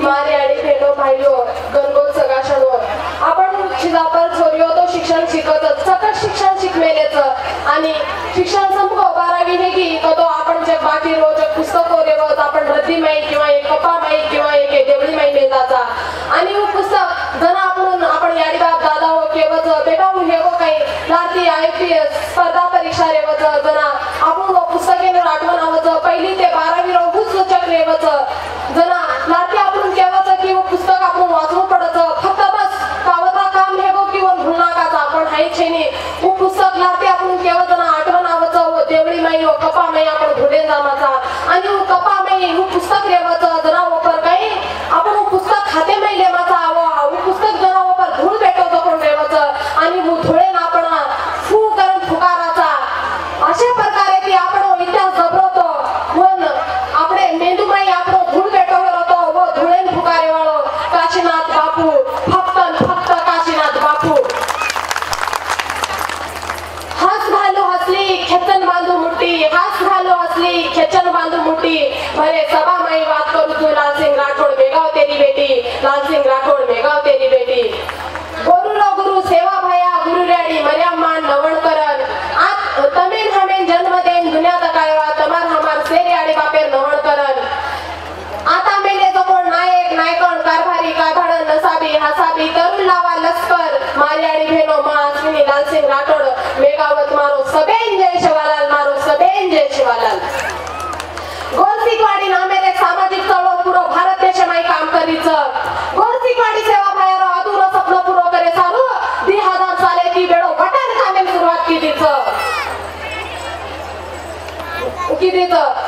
मारे आणि भेनो भाईयो गणगोत सगाशणो आपण शिजापर छोरी होतो शिक्षण शिकत सकट शिक्षण शिकमेलेचं. आणि शिक्षण संपको बारावी हे की तो आपण जे बाकी रोज पुस्तक रेवत आपण रद्दी माई किंवा एक कपा माई किंवा एक देवळी माई मेजाचा आणि पुस्तक जण आपण आपण याडी बाप दादा हो केवच बेटा हो हे हो काही. लाती आय पी एस स्पर्धा परीक्षा रेवत जना आपण हो पुस्तकेने आठवण आवच पहिली ते बारावी रोहूच चक्र रेवत जना हो पुस्तक आपण केवळ जना आठवण आवच हो देवळी माई हो कपा माई आपण घोडे जामाचा आणि हो कपा माई हो पुस्तक रेवच जरा वापर काही आपण हो पुस्तक खाते माई लेवाचा आवो हो पुस्तक जरा वापर धूळ भेटवतो कोण रेवच आणि हो धुळे आपण फू करून फुकाराचा. अशा प्रकारे की आपण हो इतिहास जबरतो वन आपले मेंदूमाई आपण धूळ भेटो होतो व धुळेन फुकारे वाळो काशीनाथ बापू खेचन बांधू मुठी भले सभा माई बात करू तू लालसिंग राठोड मेगाव तेरी बेटी लालसिंग राठोड मेगाव तेरी बेटी くた。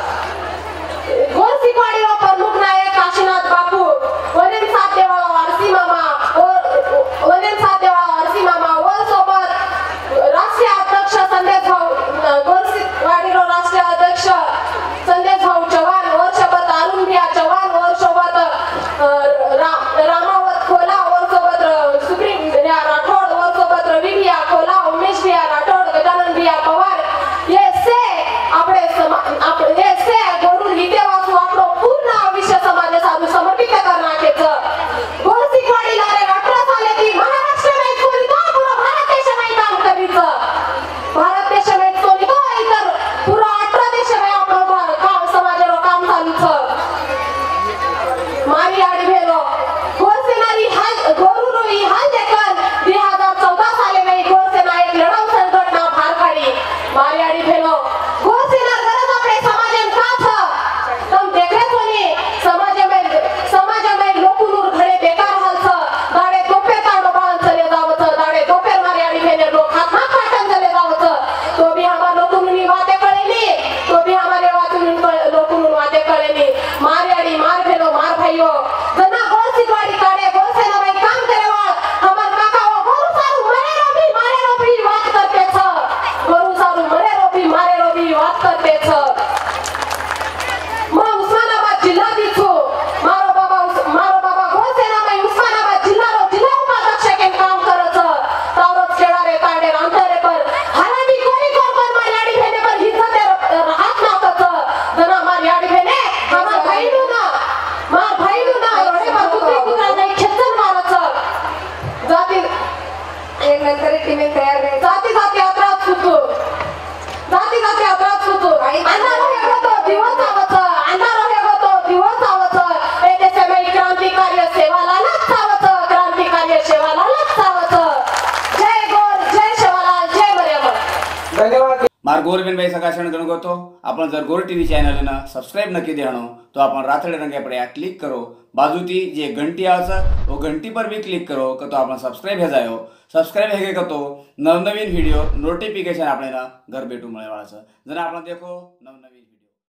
મારી एक नंतर टीम तयार करायचं जाती जाती अत्रात सुतो जाती जाती अत्रात सुतो अंधारो મારા ગોરબેનભાઈ સકાશણ ગણગો તો આપણે જર ગોર ટીવી ચેનલને સબસ્ક્રાઇબ નક્કી દેણો તો આપણે રાતડે રંગે આપણે આ ક્લિક કરો બાજુથી જે ઘંટી આવશે वो घंटी पर भी क्लिक करो કે તો આપણે સબસ્ક્રાઇબ હે જાયો સબસ્ક્રાઇબ હે કે તો નવનવીન વિડીયો નોટિફિકેશન આપણે ઘર બેઠું મળે વાળા છે જેને આપણે દેખો નવનવીન